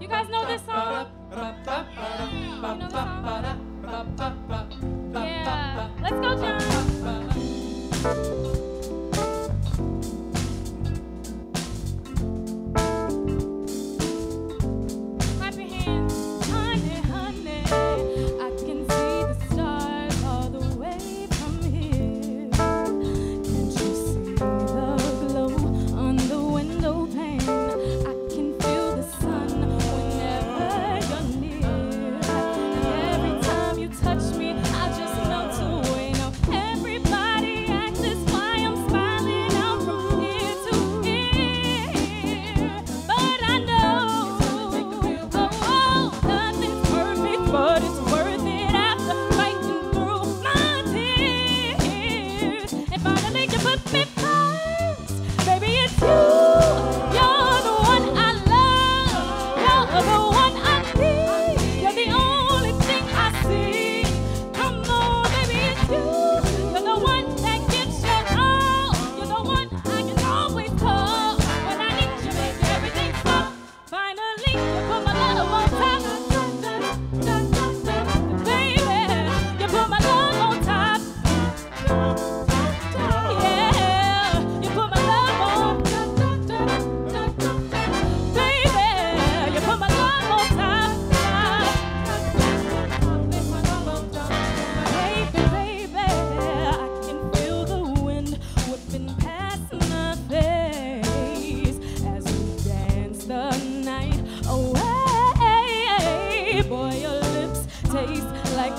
You guys know this song? You know this song?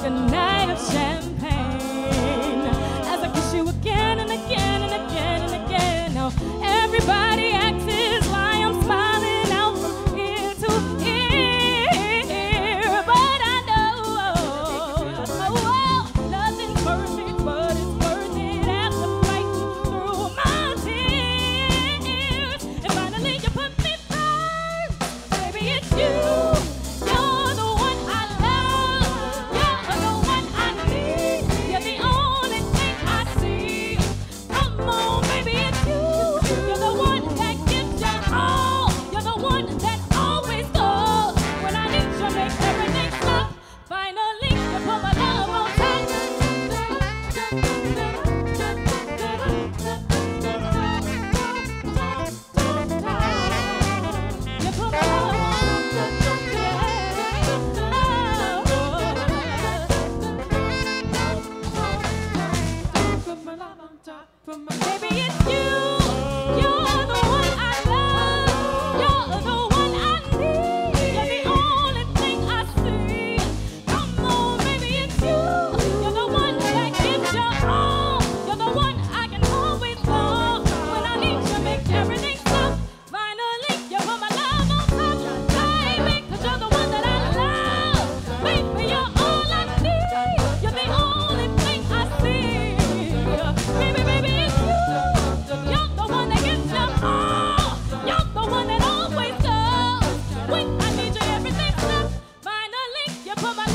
a night of champagne. Baby, it's you. You put my